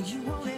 You won't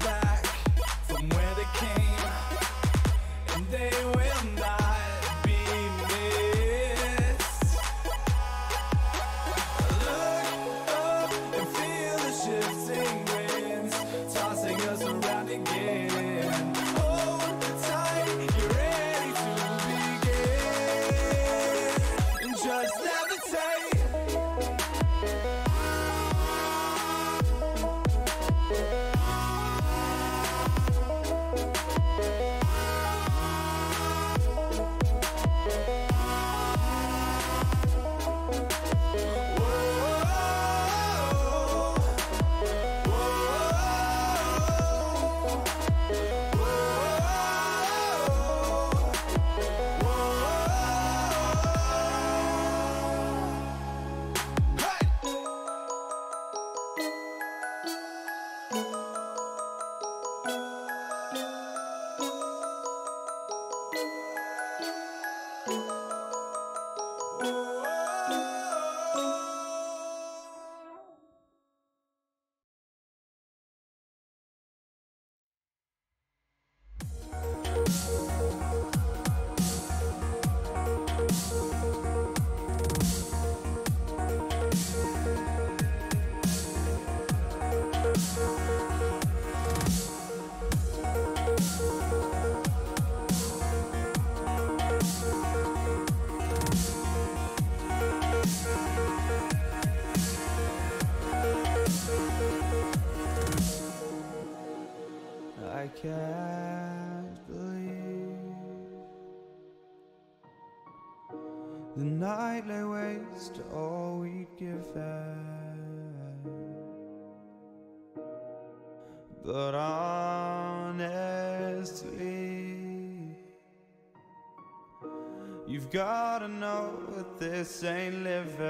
back from where they came, and they were. this ain't living.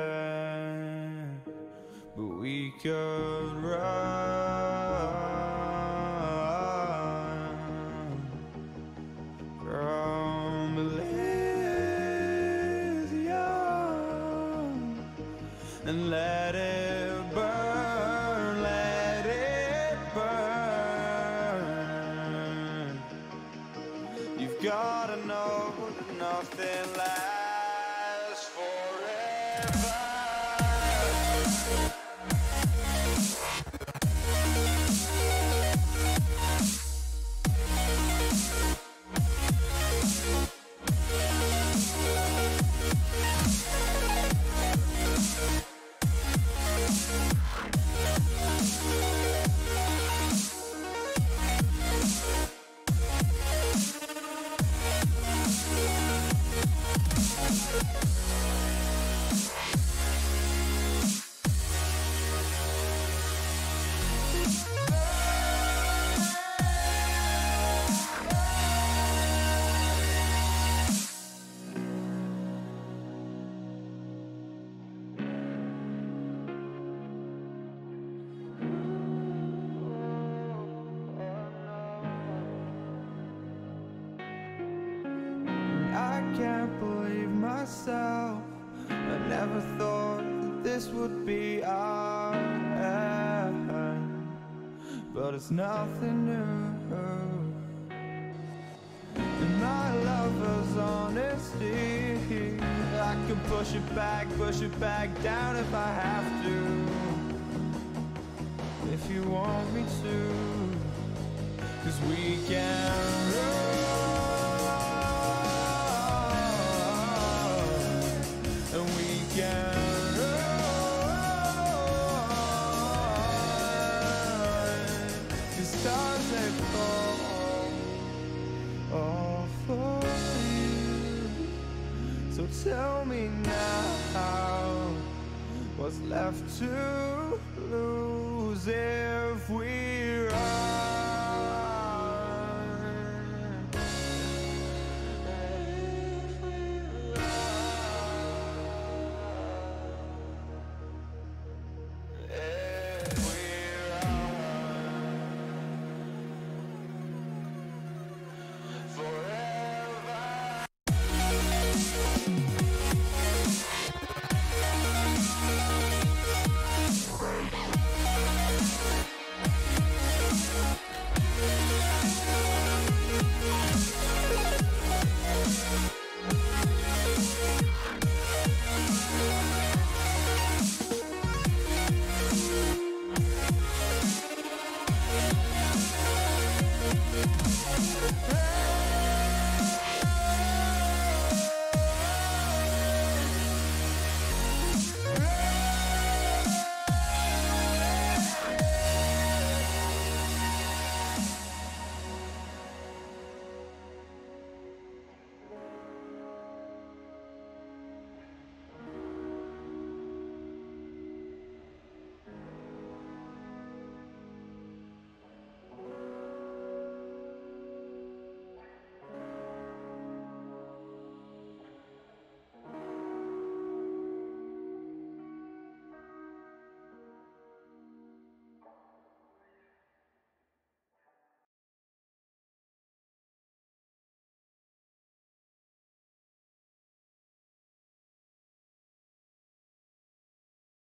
It's nothing new. And my lover's honesty, I can push it back, push it back down if I have to. If you want me to, cause we can all for you. So tell me now, what's left to